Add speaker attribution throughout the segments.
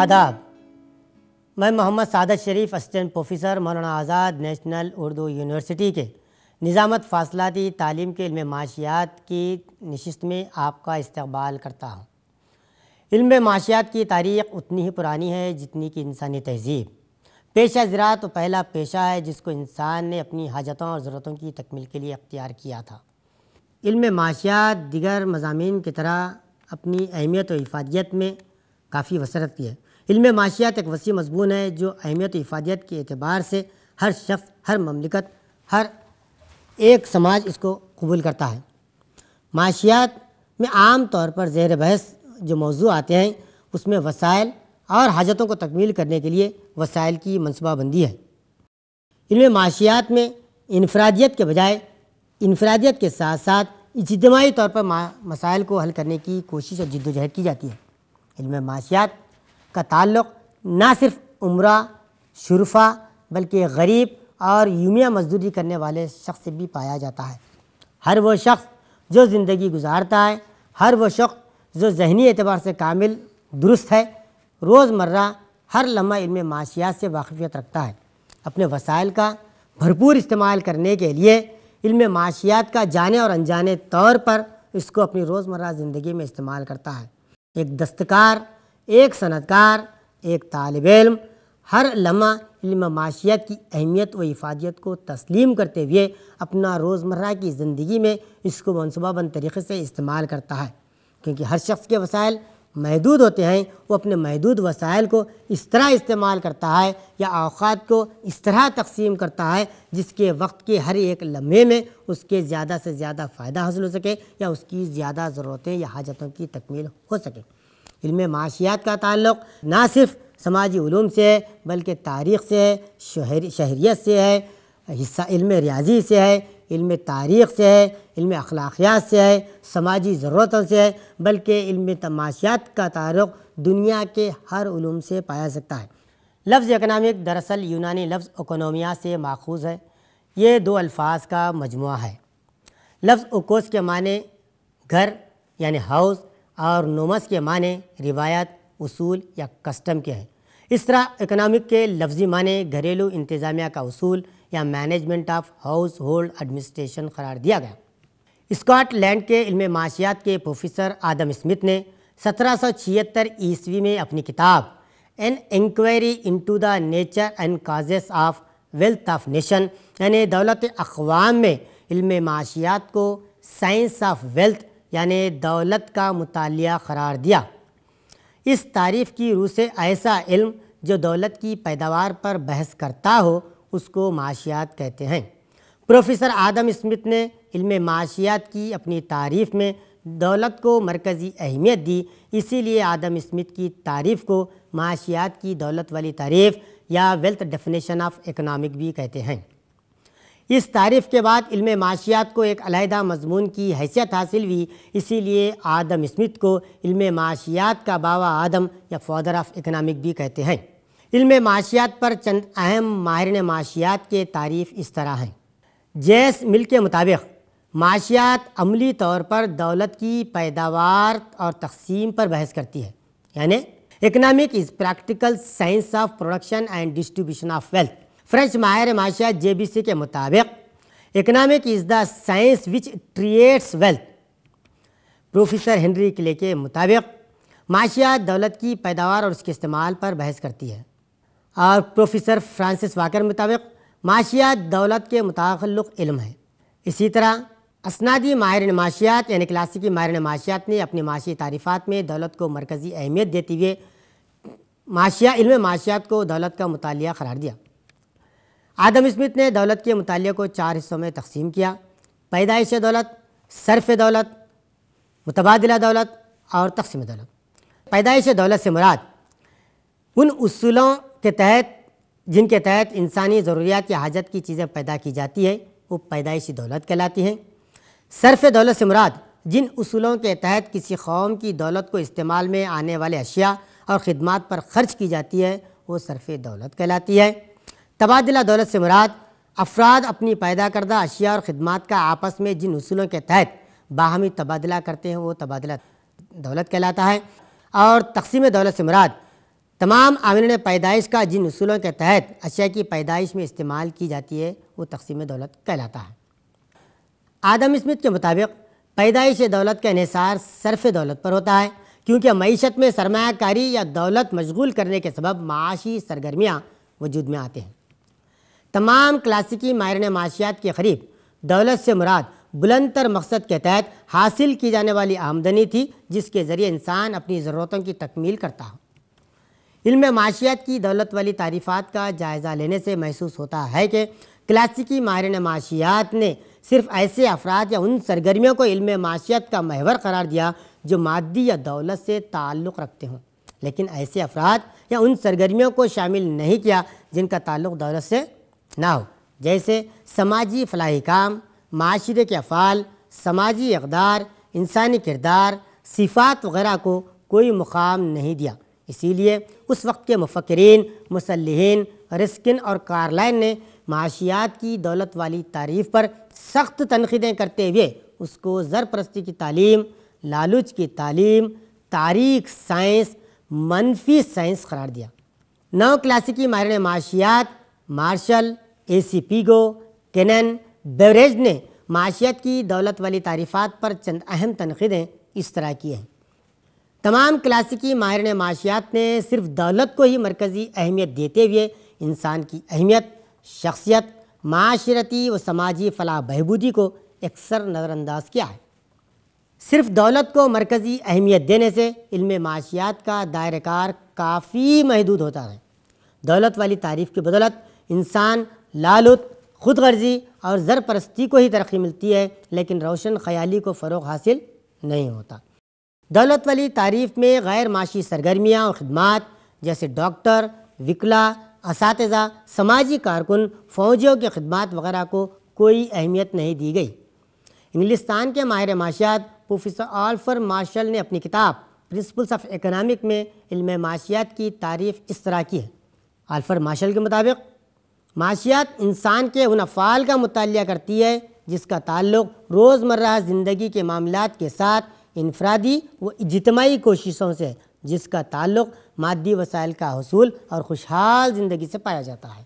Speaker 1: آداب۔ میں محمد سعادت شریف اسسٹنٹ پروفیسر مولانا آزاد نیشنل اردو یونیورسٹی کے۔ نظامت فاصلاتی تعلیم کے علم معاشیات کی نشست میں آپ کا استقبال کرتا ہوں۔ علم معاشیات کی تاریخ اتنی ہی پرانی ہے جتنی کہ انسانی تہذیب۔ پیشہ زراعت تو پہلا پیشہ ہے جس کو انسان نے اپنی حاجتوں اور ضرورتوں کی تکمیل کے لیے اختیار کیا تھا۔ علم معاشیات دیگر مضامین کی طرح اپنی اہمیت و افادیت میں کافی وسرت کی ہے۔ علم معاشیات ایک وسیع مضمون ہے جو اہمیت و افادیت کے اعتبار سے ہر شخص، ہر مملکت، ہر ایک سماج اس کو قبول کرتا ہے۔ معاشیات میں عام طور پر زیر بحث جو موضوع آتے ہیں، اس میں وسائل اور حاجتوں کو تکمیل کرنے کے لیے وسائل کی منصوبہ بندی ہے۔ علم معاشیات میں انفرادیت کے بجائے انفرادیت کے ساتھ ساتھ اجتماعی طور پر مسائل کو حل کرنے کی کوشش اور جد و جہد کی جاتی ہے۔ علم معاشیات کا تعلق نہ صرف عمرہ شرفا بلکہ غریب اور یومیہ مزدوری کرنے والے شخص سے بھی پایا جاتا ہے۔ ہر وہ شخص جو زندگی گزارتا ہے، ہر وہ شخص جو ذہنی اعتبار سے کامل، درست ہے روز مرہ ہر لمحہ علم معاشیات سے واقفیت رکھتا ہے۔ اپنے وسائل کا بھرپور استعمال کرنے کے لیے علم معاشیات کا جانے اور انجانے طور پر اس کو اپنی روزمرہ زندگی میں استعمال کرتا ہے۔ ایک دستکار ایک صنعت کار ایک طالب علم، ہر لمحہ علم معاشیت کی اہمیت و افادیت کو تسلیم کرتے ہوئے اپنا روزمرہ کی زندگی میں اس کو منصوبہ بند طریقے سے استعمال کرتا ہے۔ کیونکہ ہر شخص کے وسائل محدود ہوتے ہیں، وہ اپنے محدود وسائل کو اس طرح استعمال کرتا ہے یا اوقات کو اس طرح تقسیم کرتا ہے جس کے وقت کے ہر ایک لمحے میں اس کے زیادہ سے زیادہ فائدہ حاصل ہو سکے یا اس کی زیادہ ضرورتیں یا حاجتوں کی تکمیل ہو سکے۔ علم معاشیات کا تعلق نہ صرف سماجی علوم سے ہے، بلکہ تاریخ سے ہے شہریت سے ہے، حصہ علم ریاضی سے ہے، علم تاریخ سے ہے، علم اخلاقیات سے ہے، سماجی ضرورتوں سے ہے، بلکہ علم تماشیات کا تعلق دنیا کے ہر علوم سے پایا سکتا ہے۔ لفظ اکنامک دراصل یونانی لفظ اکنومیا سے ماخوذ ہے۔ یہ دو الفاظ کا مجموعہ ہے۔ لفظ اکوس کے معنی گھر یعنی ہاؤس اور نومس کے معنی روایت، اصول یا کسٹم کے ہیں۔ اس طرح اکنامک کے لفظی معنی گھریلو انتظامیہ کا اصول یا management of household administration قرار دیا گیا۔ اسکاٹ لینڈ کے علم معاشیات کے پروفیسر آدم اسمتھ نے سترہ سو چھہتر عیسوی میں اپنی کتاب an inquiry into the nature and causes of wealth of nation یعنی دولت اقوام میں علم معاشیات کو سائنس آف ویلتھ یعنی دولت کا مطالعہ قرار دیا۔ اس تعریف کی روح سے ایسا علم جو دولت کی پیداوار پر بحث کرتا ہو، اس کو معاشیات کہتے ہیں۔ پروفیسر آدم اسمتھ نے علم معاشیات کی اپنی تعریف میں دولت کو مرکزی اہمیت دی، اسی لیے آدم اسمتھ کی تعریف کو معاشیات کی دولت والی تعریف یا ویلتھ ڈیفینیشن آف اکنامک بھی کہتے ہیں۔ اس تعریف کے بعد علم معاشیات کو ایک علیحدہ مضمون کی حیثیت حاصل ہوئی۔ اسی لیے آدم اسمتھ کو علم معاشیات کا باوا آدم یا فادر آف اکنامک بھی کہتے ہیں۔ علم معاشیات پر چند اہم ماہرین معاشیات کے تعریف اس طرح ہیں۔ جیس مل کے مطابق، معاشیات عملی طور پر دولت کی پیداوار اور تقسیم پر بحث کرتی ہے۔ یعنی economic is practical science of production and distribution of wealth. French ماہر معاشیات جے بی سی کے مطابق economic is the science which treats wealth. Professor Henry Clay کے مطابق، معاشیات دولت کی پیداوار اور اس کے استعمال پر بحث کرتی ہے۔ اور پروفیسر فرانسس واکر مطابق، معاشیات دولت کے متعلق علم ہے۔ اسی طرح، اسنادی ماہرین معاشیات یعنی کلاسیکی ماہرین معاشیات نے اپنی معاشی تعریفات میں دولت کو مرکزی اہمیت دیتے ہوئے معاشیا علم معاشیات کو دولت کا مطالعہ قرار دیا۔ آدم اسمتھ نے دولت کے مطالعے کو چار حصوں میں تقسیم کیا۔ پیدائش دولت، صرف دولت، متبادلہ دولت اور تقسیم دولت۔ پیدائش دولت سے مراد ان اصولوں کے تحت جن کے تحت انسانی ضروریات یا حاجت کی چیزیں پیدا کی جاتی ہیں، وہ پیدائشی دولت کہلاتی ہیں۔ صرف دولت سے مراد جن اصولوں کے تحت کسی قوم کی دولت کو استعمال میں آنے والے اشیاء اور خدمات پر خرچ کی جاتی ہے، وہ صرف دولت کہلاتی ہے۔ تبادلہ دولت سے مراد افراد اپنی پیدا کردہ اشیاء اور خدمات کا آپس میں جن اصولوں کے تحت باہمی تبادلہ کرتے ہیں، وہ تبادلہ دولت کہلاتا ہے۔ اور تقسیم دولت سے مراد تمام عاملین پیدائش کا جن اصولوں کے تحت اشیاء کی پیدائش میں استعمال کی جاتی ہے، وہ تقسیم دولت کہلاتا ہے۔ آدم اسمتھ کے مطابق پیدائش دولت کا انحصار صرف دولت پر ہوتا ہے، کیونکہ معیشت میں سرمایہ کاری یا دولت مشغول کرنے کے سبب معاشی سرگرمیاں وجود میں آتے ہیں۔ تمام کلاسیکی ماہرین معاشیات کے قریب دولت سے مراد بلند تر مقصد کے تحت حاصل کی جانے والی آمدنی تھی، جس کے ذریعے انسان اپنی ضرورتوں کی تکمیل کرتا ہو۔ علم معاشیات کی دولت والی تعریفات کا جائزہ لینے سے محسوس ہوتا ہے کہ کلاسیکی ماہرین معاشیات نے صرف ایسے افراد یا ان سرگرمیوں کو علم معاشیت کا محور قرار دیا جو مادی یا دولت سے تعلق رکھتے ہوں۔ لیکن ایسے افراد یا ان سرگرمیوں کو شامل نہیں کیا جن کا تعلق دولت سے نہ ہو جیسے سماجی فلاحی کام، معاشرے کے افعال، سماجی اقدار، انسانی کردار، صفات وغیرہ کو کوئی مقام نہیں دیا۔ اسی لیے اس وقت کے مفکرین، مسلحین، رسکن اور کارلائن نے معاشیات کی دولت والی تعریف پر سخت تنقیدیں کرتے ہوئے اس کو زر پرستی کی تعلیم، لالچ کی تعلیم، تاریخ، سائنس، منفی سائنس قرار دیا۔ نو کلاسیکی ماہرین معاشیات Marshall A C Pigou, Cannan Beveridge نے معاشیت کی دولت والی تعریفات پر چند اہم تنقیدیں اس طرح کی ہیں۔ تمام کلاسیکی ماہرین معاشیات نے صرف دولت کو ہی مرکزی اہمیت دیتے ہوئے انسان کی اہمیت، شخصیت، معاشرتی و سماجی فلاح بہبودی کو اکثر نظر انداز کیا ہے۔ صرف دولت کو مرکزی اہمیت دینے سے علم معاشیات کا دائرہ کار کافی محدود ہوتا ہے۔ دولت والی تعریف کی بدولت انسان لالت خود غرضی اور زر پرستی کو ہی ترقی ملتی ہے، لیکن روشن خیالی کو فروغ حاصل نہیں ہوتا۔ دولت والی تعریف میں غیر معاشی سرگرمیاں اور خدمات، جیسے ڈاکٹر وکلا اساتذہ، سماجی کارکن، فوجیوں کی خدمات وغیرہ کو کوئی اہمیت نہیں دی گئی۔ انگلستان کے ماہر معاشیات، پروفیسر آلفر مارشل نے اپنی کتاب پرنسپلس آف اکنامک میں علم معاشیات کی تعریف اس طرح کی ہے۔ آلفر مارشل کے مطابق معاشیات انسان کے ان افعال کا مطالعہ کرتی ہے، جس کا تعلق روزمرہ زندگی کے معاملات کے ساتھ انفرادی و اجتماعی کوششوں سے، جس کا تعلق مادی وسائل کا حصول اور خوشحال زندگی سے پایا جاتا ہے۔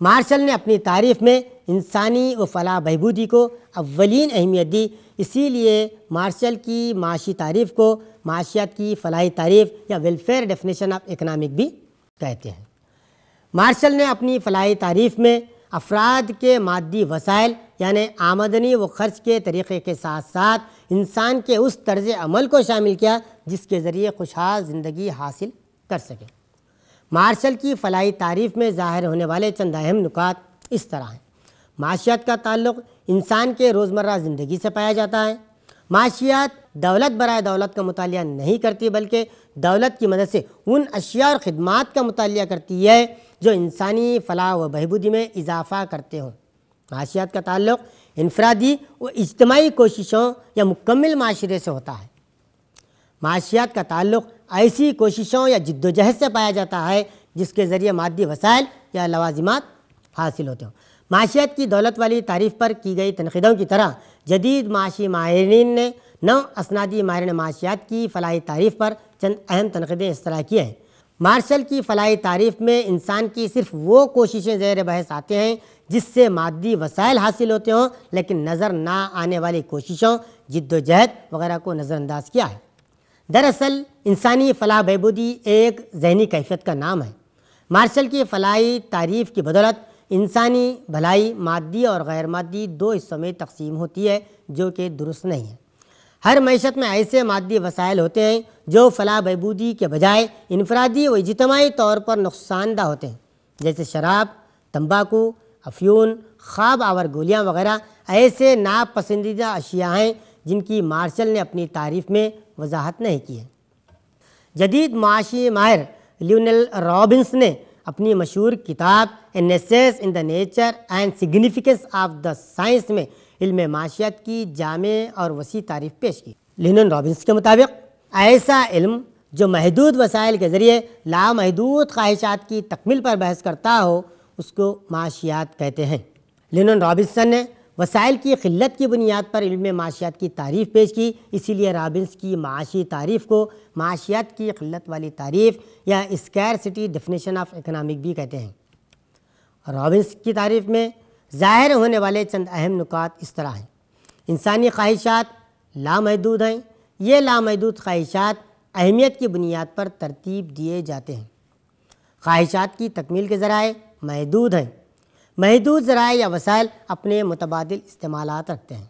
Speaker 1: مارشل نے اپنی تعریف میں انسانی و فلاح بہبودی کو اولین اہمیت دی، اسی لیے مارشل کی معاشی تعریف کو معاشیات کی فلاحی تعریف یا ویلفیئر ڈیفینیشن آف اکنامک بھی کہتے ہیں۔ مارشل نے اپنی فلاحی تعریف میں افراد کے مادی وسائل یعنی آمدنی و خرچ کے طریقے کے ساتھ ساتھ انسان کے اس طرز عمل کو شامل کیا جس کے ذریعے خوشحال زندگی حاصل کر سکے۔ مارشل کی فلاحی تعریف میں ظاہر ہونے والے چند اہم نکات اس طرح ہیں۔ معاشیات کا تعلق انسان کے روزمرہ زندگی سے پایا جاتا ہے۔ معاشیات دولت برائے دولت کا مطالعہ نہیں کرتی بلکہ دولت کی مدد سے ان اشیاء اور خدمات کا مطالعہ کرتی ہے۔ جو انسانی فلاح و بہبودی میں اضافہ کرتے ہوں۔ معاشیات کا تعلق انفرادی و اجتماعی کوششوں یا مکمل معاشرے سے ہوتا ہے۔ معاشیات کا تعلق ایسی کوششوں یا جد و جہد سے پایا جاتا ہے، جس کے ذریعے مادی وسائل یا لوازمات حاصل ہوتے ہوں۔ معاشیات کی دولت والی تعریف پر کی گئی تنقیدوں کی طرح جدید معاشی ماہرین نے نو اسنادی ماہرین معاشیات کی فلاحی تعریف پر چند اہم تنقیدیں اس طرح کی ہیں۔ مارشل کی فلاحی تعریف میں انسان کی صرف وہ کوششیں زیر بحث آتے ہیں جس سے مادی وسائل حاصل ہوتے ہوں، لیکن نظر نہ آنے والی کوششوں، جد و جہد وغیرہ کو نظر انداز کیا ہے۔ دراصل، انسانی فلاح بہبودی ایک ذہنی کیفیت کا نام ہے۔ مارشل کی فلاحی تعریف کی بدولت انسانی بھلائی، مادی اور غیر مادی دو حصوں میں تقسیم ہوتی ہے، جو کہ درست نہیں ہے۔ ہر معیشت میں ایسے مادی وسائل ہوتے ہیں جو فلاح بہبودی کے بجائے انفرادی و اجتماعی طور پر نقصان دہ ہوتے ہیں، جیسے شراب، تمباکو، افیون، خواب آور گولیاں وغیرہ۔ ایسے ناپسندیدہ اشیاء ہیں جن کی مارشل نے اپنی تعریف میں وضاحت نہیں کی ہے۔ جدید معاشی ماہر لیونل رابنس نے اپنی مشہور کتاب an essay on the nature and significance of the science میں علم معاشیت کی جامع اور وسیع تعریف پیش کی۔ لینن رابنس کے مطابق، ایسا علم جو محدود وسائل کے ذریعے لامحدود خواہشات کی تکمیل پر بحث کرتا ہو، اس کو معاشیات کہتے ہیں۔ لینن رابنسن نے وسائل کی قلت کی بنیاد پر علم معاشیات کی تعریف پیش کی، اسی لیے رابنس کی معاشی تعریف کو معاشیات کی قلت والی تعریف یا scarcity definition of economic بھی کہتے ہیں۔ رابنس کی تعریف میں ظاہر ہونے والے چند اہم نکات اس طرح ہیں۔ انسانی خواہشات لامحدود ہیں۔ یہ لامحدود خواہشات اہمیت کی بنیاد پر ترتیب دیے جاتے ہیں۔ خواہشات کی تکمیل کے ذرائع محدود ہیں۔ محدود ذرائع یا وسائل اپنے متبادل استعمالات رکھتے ہیں۔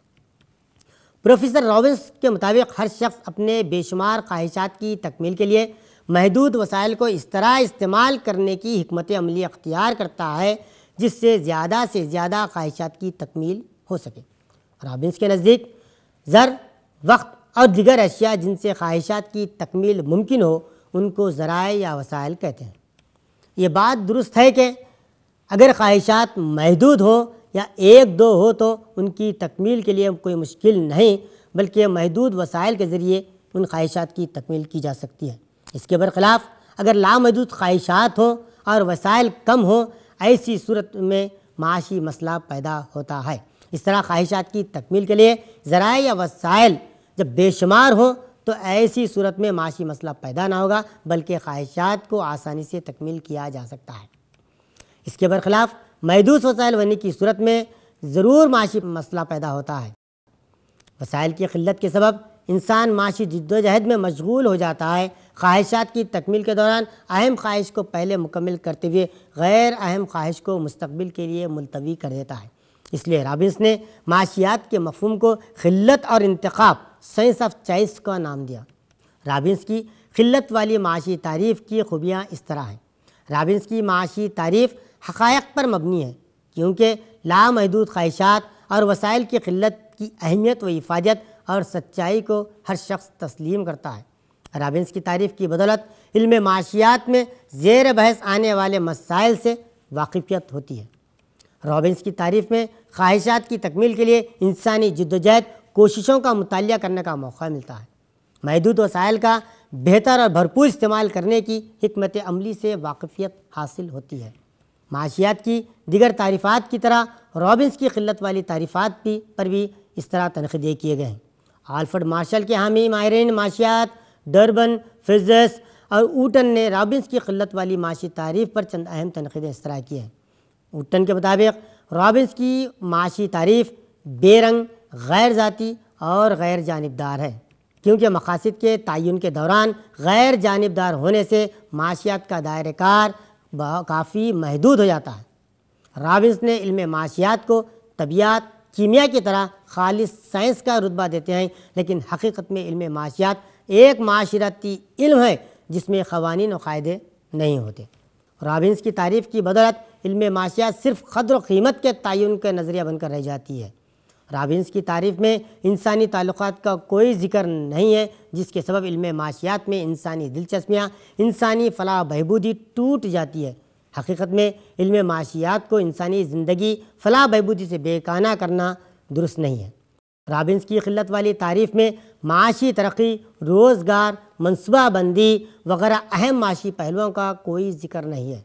Speaker 1: پروفیسر رابنس کے مطابق ہر شخص اپنے بے شمار خواہشات کی تکمیل کے لیے محدود وسائل کو اس طرح استعمال کرنے کی حکمت عملی اختیار کرتا ہے جس سے زیادہ سے زیادہ خواہشات کی تکمیل ہو سکے۔ رابنس کے نزدیک زر، وقت اور دیگر اشیاء جن سے خواہشات کی تکمیل ممکن ہو، ان کو ذرائع یا وسائل کہتے ہیں۔ یہ بات درست ہے کہ اگر خواہشات محدود ہوں یا ایک دو ہو تو ان کی تکمیل کے لیے کوئی مشکل نہیں، بلکہ محدود وسائل کے ذریعے ان خواہشات کی تکمیل کی جا سکتی ہے۔ اس کے برخلاف اگر لامحدود خواہشات ہوں اور وسائل کم ہوں ایسی صورت میں معاشی مسئلہ پیدا ہوتا ہے۔ اس طرح خواہشات کی تکمیل کے لیے ذرائع یا وسائل جب بے شمار ہوں تو ایسی صورت میں معاشی مسئلہ پیدا نہ ہوگا، بلکہ خواہشات کو آسانی سے تکمیل کیا جا سکتا ہے۔ اس کے برخلاف محدود وسائل ہونے کی صورت میں ضرور معاشی مسئلہ پیدا ہوتا ہے۔ وسائل کی قلت کے سبب انسان معاشی جد و جہد میں مشغول ہو جاتا ہے۔ خواہشات کی تکمیل کے دوران اہم خواہش کو پہلے مکمل کرتے ہوئے غیر اہم خواہش کو مستقبل کے لیے ملتوی کر دیتا ہے۔ اس لیے رابنس نے معاشیات کے مفہوم کو خلت اور انتخاب، سائنس آف چائس کا نام دیا۔ رابنس کی خلت والی معاشی تعریف کی خوبیاں اس طرح ہیں۔ رابنس کی معاشی تعریف حقائق پر مبنی ہے، کیونکہ لامحدود خواہشات اور وسائل کی قلت کی اہمیت و افادیت اور سچائی کو ہر شخص تسلیم کرتا ہے۔ رابنس کی تعریف کی بدولت علم معاشیات میں زیر بحث آنے والے مسائل سے واقفیت ہوتی ہے۔ رابنس کی تعریف میں خواہشات کی تکمیل کے لیے انسانی جد و جہد، کوششوں کا مطالعہ کرنے کا موقع ملتا ہے۔ محدود وسائل کا بہتر اور بھرپور استعمال کرنے کی حکمت عملی سے واقفیت حاصل ہوتی ہے۔ معاشیات کی دیگر تعریفات کی طرح رابنس کی قلت والی تعریفات بھی پر بھی اس طرح تنقیدیں کیے گئے ہیں۔ آلفرڈ مارشل کے حامی ماہرین معاشیات ڈربن فزس اور اوٹن نے رابنس کی قلت والی معاشی تعریف پر چند اہم تنقیدیں اس طرح کی ہیں۔ اوٹن کے مطابق رابنس کی معاشی تعریف بے رنگ، غیر ذاتی اور غیر جانبدار ہے۔ کیونکہ مقاصد کے تعین کے دوران غیر جانبدار ہونے سے معاشیات کا دائرہ کار کافی محدود ہو جاتا ہے۔ رابنس نے علم معاشیات کو طبیعت، کیمیا کی طرح خالص سائنس کا رتبہ دیتے ہیں، لیکن حقیقت میں علم معاشیات ایک معاشرتی علم ہے جس میں قوانین و قاعدے نہیں ہوتے۔ رابنس کی تعریف کی بدولت علم معاشیات صرف قدر و قیمت کے تعین کا نظریہ بن کر رہ جاتی ہے۔ رابنس کی تعریف میں انسانی تعلقات کا کوئی ذکر نہیں ہے، جس کے سبب علم معاشیات میں انسانی دلچسپیاں، انسانی فلاح بہبودی ٹوٹ جاتی ہے۔ حقیقت میں علم معاشیات کو انسانی زندگی، فلاح بہبودی سے بے کانہ کرنا درست نہیں ہے۔ رابنس کی قلت والی تعریف میں معاشی ترقی، روزگار، منصوبہ بندی وغیرہ اہم معاشی پہلوؤں کا کوئی ذکر نہیں ہے۔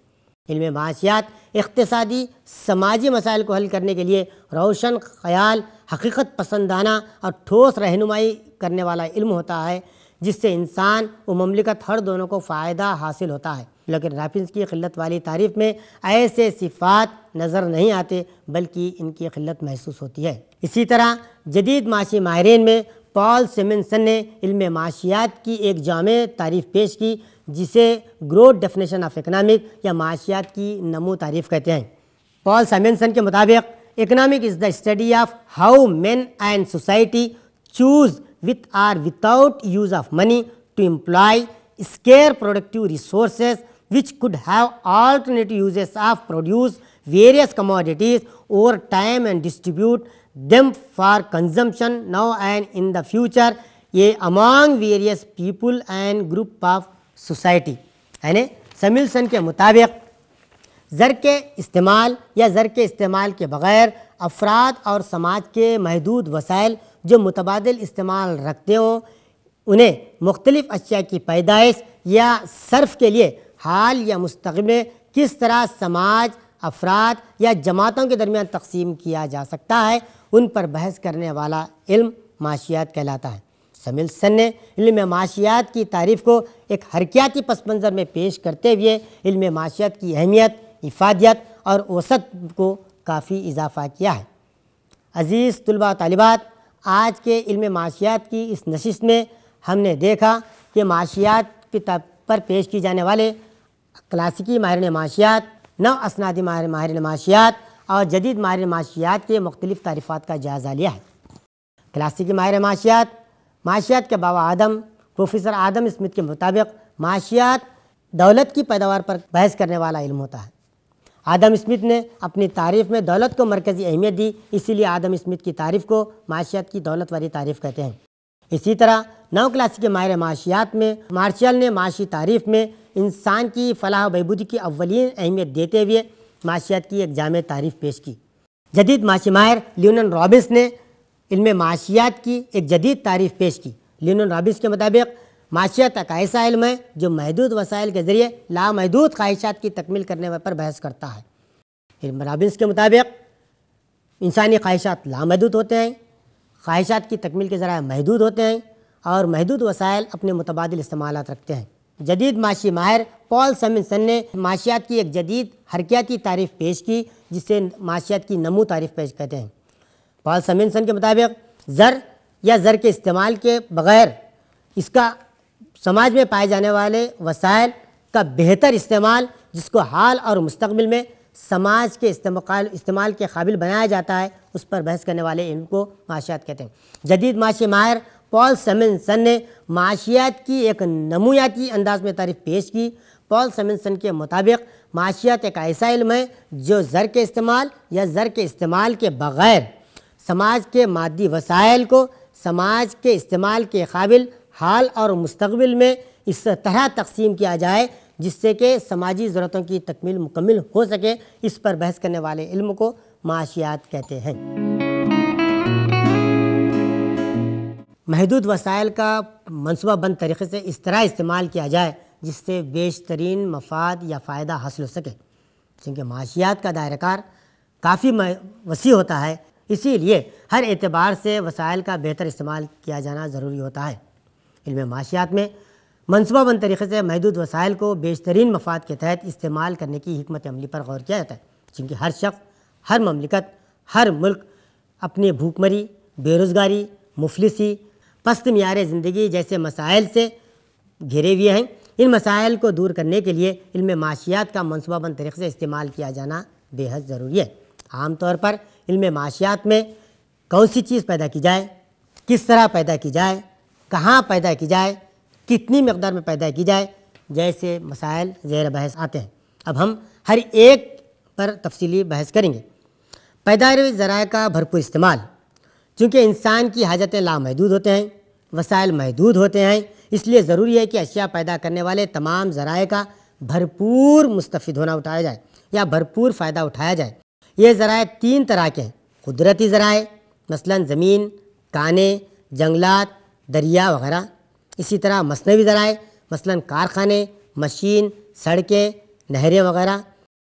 Speaker 1: علم معاشیات اقتصادی، سماجی مسائل کو حل کرنے کے لیے روشن خیال، حقیقت پسندانہ اور ٹھوس رہنمائی کرنے والا علم ہوتا ہے، جس سے انسان و مملکت ہر دونوں کو فائدہ حاصل ہوتا ہے۔ لیکن رافنس کی قلت والی تعریف میں ایسے صفات نظر نہیں آتے، بلکہ ان کی قلت محسوس ہوتی ہے۔ اسی طرح جدید معاشی ماہرین میں پال سیمنسن نے علم معاشیات کی ایک جامع تعریف پیش کی، جسے گروتھ ڈیفینیشن آف اکنامک یا معاشیات کی نمو تعریف کہتے ہیں۔ پال سیمنسن کے مطابق economic is the study of how men and society choose with or without use of money to employ scarce productive resources which could have alternative uses of produce various commodities over time and distribute them for consumption now and in the future among various people and group of society. یعنی سمیلسن کے مطابق زر کے استعمال یا زر کے استعمال کے بغیر افراد اور سماج کے محدود وسائل جو متبادل استعمال رکھتے ہوں انہیں مختلف اشیاء کی پیدائش یا صرف کے لیے حال یا مستقبل کس طرح سماج افراد یا جماعتوں کے درمیان تقسیم کیا جا سکتا ہے، ان پر بحث کرنے والا علم معاشیات کہلاتا ہے۔ سمیل سن نے علم معاشیات کی تعریف کو ایک حرکیاتی پس منظر میں پیش کرتے ہوئے علم معاشیات کی اہمیت، افادیت اور اوسط کو کافی اضافہ کیا ہے۔ عزیز طلباء و طالبات، آج کے علم معاشیات کی اس نشست میں ہم نے دیکھا کہ معاشیات کی پر پیش کی جانے والے کلاسیکی ماہرین معاشیات نو اسنادی ماہر ماہرین معاشیات اور جدید ماہر معاشیات کے مختلف تعریفات کا جائزہ لیا ہے۔ کلاسیکی ماہر معاشیات معاشیات کے بابا آدم، پروفیسر آدم اسمتھ کے مطابق معاشیات دولت کی پیداوار پر بحث کرنے والا علم ہوتا ہے۔ آدم اسمتھ نے اپنی تعریف میں دولت کو مرکزی اہمیت دی، اسی لیے آدم اسمتھ کی تعریف کو معاشیات کی دولت والی تعریف کہتے ہیں۔ اسی طرح نو کلاسی کے ماہر معاشیات میں مارشل نے معاشی تعریف میں انسان کی فلاح و بہبودی کی اولین اہمیت دیتے ہوئے معاشیات کی ایک جامع تعریف پیش کی۔ جدید معاشی ماہر لیونن رابنس نے علم معاشیات کی ایک جدید تعریف پیش کی۔ لیونن رابنس کے مطابق، معاشیت ایک ایسا علم ہے جو محدود وسائل کے ذریعے لامحدود خواہشات کی تکمیل کرنے پر بحث کرتا ہے۔ علم رابنس کے مطابق، انسانی خواہشات لامحدود ہوتے ہیں، خواہشات کی تکمیل کے ذرائع محدود ہوتے ہیں اور محدود وسائل اپنے متبادل استعمالات رکھتے ہیں۔ جدید معاشی ماہر پال سمنسن نے معاشیات کی ایک جدید حرکیاتی تعریف پیش کی جسے معاشیات کی نمو تعریف پیش کہتے ہیں۔ پال سمنسن کے مطابق، زر یا زر کے استعمال کے بغیر اس کا سماج میں پائے جانے والے وسائل کا بہتر استعمال، جس کو حال اور مستقبل میں سماج کے استعمال استعمال کے قابل بنایا جاتا ہے، اس پر بحث کرنے والے علم کو معاشیات کہتے ہیں۔ جدید معاشی ماہر پال سمنسن نے معاشیات کی ایک نمویاتی انداز میں تعریف پیش کی۔ پال سمنسن کے مطابق معاشیات ایک ایسا علم ہے جو زر کے استعمال یا زر کے استعمال کے بغیر سماج کے مادی وسائل کو سماج کے استعمال کے قابل، حال اور مستقبل میں اس طرح تقسیم کیا جائے جس سے کہ سماجی ضرورتوں کی تکمیل مکمل ہو سکے۔ اس پر بحث کرنے والے علم کو معاشیات کہتے ہیں۔ محدود وسائل کا منصوبہ بند طریقے سے اس طرح استعمال کیا جائے جس سے بیشترین مفاد یا فائدہ حاصل ہو سکے۔ چونکہ معاشیات کا دائرہ کار کافی وسیع ہوتا ہے، اسی لیے ہر اعتبار سے وسائل کا بہتر استعمال کیا جانا ضروری ہوتا ہے۔ علم معاشیات میں منصوبہ بند طریقے سے محدود وسائل کو بیشترین مفاد کے تحت استعمال کرنے کی حکمت عملی پر غور کیا جاتا ہے۔ چونکہ ہر شخص، ہر مملکت، ہر ملک اپنی بھوک مری بے روزگاری، مفلسی پست معیار زندگی جیسے مسائل سے گھرے ہوئے ہیں۔ ان مسائل کو دور کرنے کے لیے علم معاشیات کا منصوبہ بند طریقے سے استعمال کیا جانا بے حد ضروری ہے۔ عام طور پر علم معاشیات میں کون سی چیز پیدا کی جائے، کس طرح پیدا کی جائے، کہاں پیدا کی جائے، کتنی مقدار میں پیدا کی جائے، جیسے مسائل زیر بحث آتے ہیں۔ اب ہم ہر ایک پر تفصیلی بحث کریں گے۔ پیداروی ذرائع کا بھرپور استعمال۔ چونکہ انسان کی حاجتیں لامحدود ہوتے ہیں، وسائل محدود ہوتے ہیں، اس لیے ضروری ہے کہ اشیاء پیدا کرنے والے تمام ذرائع کا بھرپور مستفید ہونا اٹھایا جائے یا بھرپور فائدہ اٹھایا جائے۔ یہ ذرائع تین طرح کے ہیں، قدرتی ذرائع، مثلا زمین، کانے، جنگلات، دریا وغیرہ۔ اسی طرح مصنوعی ذرائع، مثلا کارخانے، مشین، سڑکیں، نہریں وغیرہ۔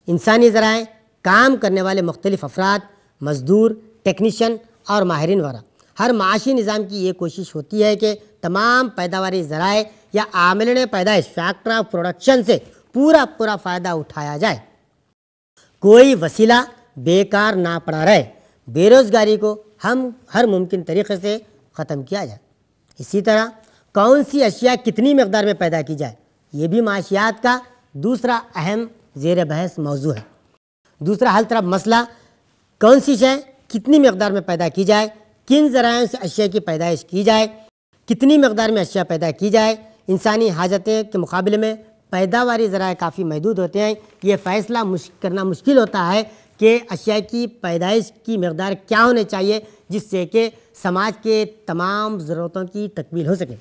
Speaker 1: انسانی ذرائع، کام کرنے والے مختلف افراد، مزدور، ٹیکنیشین اور ماہرین وغیرہ ہر معاشی نظام کی یہ کوشش ہوتی ہے کہ تمام پیداواری ذرائع یا عاملین پیدائش فیکٹر آف پروڈکشن سے پورا پورا فائدہ اٹھایا جائے۔ کوئی وسیلہ بیکار نہ پڑا رہے۔ بے روزگاری کو ہم ہر ممکن طریقے سے ختم کیا جائے۔ اسی طرح کون سی اشیاء کتنی مقدار میں پیدا کی جائے؟ یہ بھی معاشیات کا دوسرا اہم زیر بحث موضوع ہے۔ دوسرا حل طرف مسئلہ، کون سی شے کتنی مقدار میں پیدا کی جائے، کن ذرائع سے اشیاء کی پیدائش کی جائے، کتنی مقدار میں اشیاء پیدا کی جائے، انسانی حاجتیں کے مقابلے میں پیداواری ذرائع کافی محدود ہوتے ہیں۔ یہ فیصلہ کرنا مشکل ہوتا ہے کہ اشیاء کی پیدائش کی مقدار کیا ہونے چاہیے، جس سے کہ سماج کے تمام ضرورتوں کی تکمیل ہو سکے۔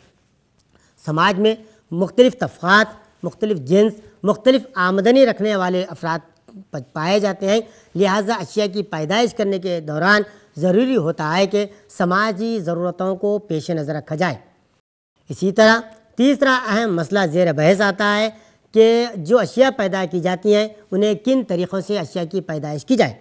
Speaker 1: سماج میں مختلف طبقات، مختلف جنس، مختلف آمدنی رکھنے والے افراد پائے جاتے ہیں۔ لہٰذا اشیاء کی پیدائش کرنے کے دوران ضروری ہوتا ہے کہ سماجی ضرورتوں کو پیش نظر رکھا جائے۔ اسی طرح تیسرا اہم مسئلہ زیر بحث آتا ہے کہ جو اشیاء پیدا کی جاتی ہیں، انہیں کن طریقوں سے اشیاء کی پیدائش کی جائے؟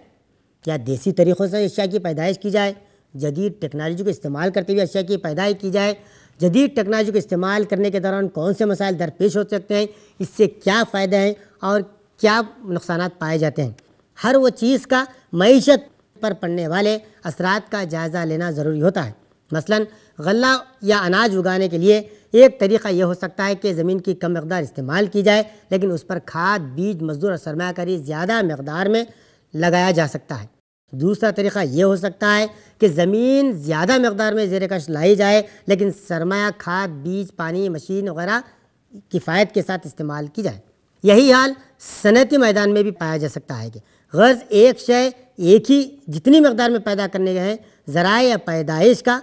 Speaker 1: یا دیسی طریقوں سے اشیاء کی پیدائش کی جائے؟ جدید ٹیکنالوجی کو استعمال کرتے ہوئے اشیاء کی پیدائش کی جائے۔ جدید ٹیکنالوجی کو استعمال کرنے کے دوران کون سے مسائل درپیش ہو سکتے ہیں؟ اس سے کیا فائدہ ہیں؟ اور کیا نقصانات پائے جاتے ہیں؟ ہر وہ چیز کا معیشت پر پڑنے والے اثرات کا جائزہ لینا ضروری ہوتا ہے۔ مثلا غلہ یا اناج اگانے کے لیے ایک طریقہ یہ ہو سکتا ہے کہ زمین کی کم مقدار استعمال کی جائے، لیکن اس پر کھاد، بیج، مزدور اور سرمایہ کاری زیادہ مقدار میں لگایا جا سکتا ہے۔ دوسرا طریقہ یہ ہو سکتا ہے کہ زمین زیادہ مقدار میں زیر کش لائی جائے، لیکن سرمایہ، کھاد، بیج، پانی، مشین وغیرہ کفایت کے ساتھ استعمال کی جائے۔ یہی حال صنعتی میدان میں بھی پایا جا سکتا ہے کہ غرض ایک شے ایک ہی جتنی مقدار میں پیدا کرنے گئے ہیں، ذرائع یا پیدائش کا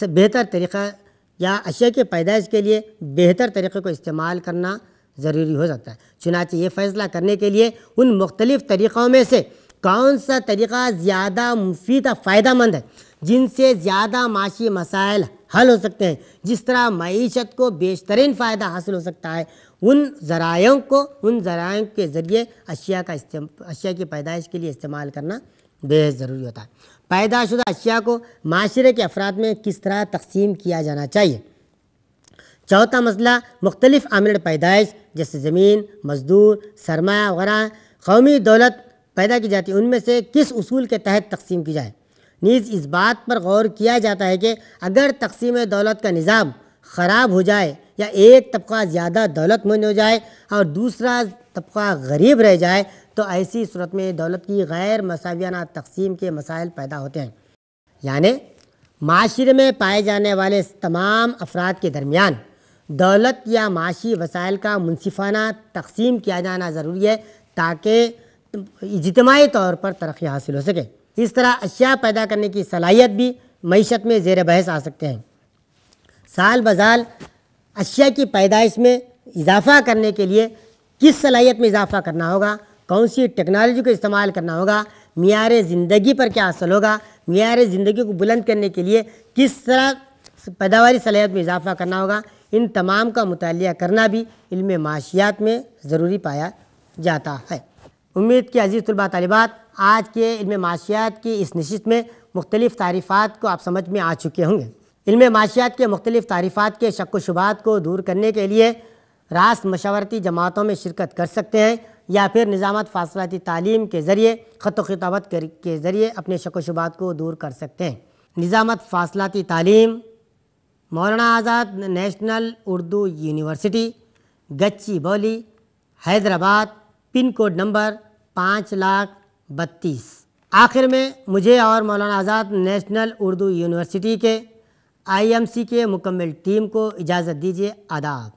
Speaker 1: بہتر طریقہ یا اشیاء کی پیدائش کے لیے بہتر طریقے کو استعمال کرنا ضروری ہو سکتا ہے۔ چنانچہ یہ فیصلہ کرنے کے لیے ان مختلف طریقوں میں سے کون سا طریقہ زیادہ مفید فائدہ مند ہے، جن سے زیادہ معاشی مسائل حل ہو سکتے ہیں۔ جس طرح معیشت کو بیشترین فائدہ حاصل ہو سکتا ہے، ان ذرائعوں کو، ان ذرائع کے ذریعے اشیاء کا اشیاء کی پیدائش کے لیے استعمال کرنا بے ضروری ہوتا ہے۔ پیدا شدہ اشیاء کو معاشرے کے افراد میں کس طرح تقسیم کیا جانا چاہیے؟ چوتھا مسئلہ، مختلف عامل پیدائش، جیسے زمین، مزدور، سرمایہ وغیرہ، قومی دولت پیدا کی جاتی ہے، ان میں سے کس اصول کے تحت تقسیم کی جائے؟ نیز اس بات پر غور کیا جاتا ہے کہ اگر تقسیم دولت کا نظام خراب ہو جائے یا ایک طبقہ زیادہ دولت مند ہو جائے اور دوسرا طبقہ غریب رہ جائے، تو ایسی صورت میں دولت کی غیر مساویانہ تقسیم کے مسائل پیدا ہوتے ہیں۔ یعنی معاشرے میں پائے جانے والے تمام افراد کے درمیان دولت یا معاشی وسائل کا منصفانہ تقسیم کیا جانا ضروری ہے تاکہ اجتماعی طور پر ترقی حاصل ہو سکے۔ اس طرح اشیاء پیدا کرنے کی صلاحیت بھی معیشت میں زیر بحث آ سکتے ہیں۔ سال بزال اشیاء کی پیدائش میں اضافہ کرنے کے لیے کس صلاحیت میں اضافہ کرنا ہوگا؟ کون سی ٹیکنالوجی کو استعمال کرنا ہوگا؟ معیار زندگی پر کیا اثر ہوگا؟ معیار زندگی کو بلند کرنے کے لیے کس طرح پیداواری صلاحیت میں اضافہ کرنا ہوگا؟ ان تمام کا مطالعہ کرنا بھی علم معاشیات میں ضروری پایا جاتا ہے۔ امید کی عزیز طلباء، طالبات آج کے علم معاشیات کی اس نشست میں مختلف تعریفات کو آپ سمجھ میں آ چکے ہوں گے۔ علم معاشیات کے مختلف تعریفات کے شک و شبات کو دور کرنے کے لیے راست مشاورتی جماعتوں میں شرکت کر سکتے ہیں یا پھر نظامت فاصلاتی تعلیم کے ذریعے، خط و خطابت کے ذریعے اپنے شک و شبات کو دور کر سکتے ہیں۔ نظامت فاصلاتی تعلیم، Maulana Azad national Urdu university, Gachibowli, Hyderabad, pin code number پانچ لاکھ بتیس۔ آخر میں مجھے اور مولانا آزاد نیشنل اردو یونیورسٹی کے آئی ایم سی کے مکمل ٹیم کو اجازت دیجیے، آداب۔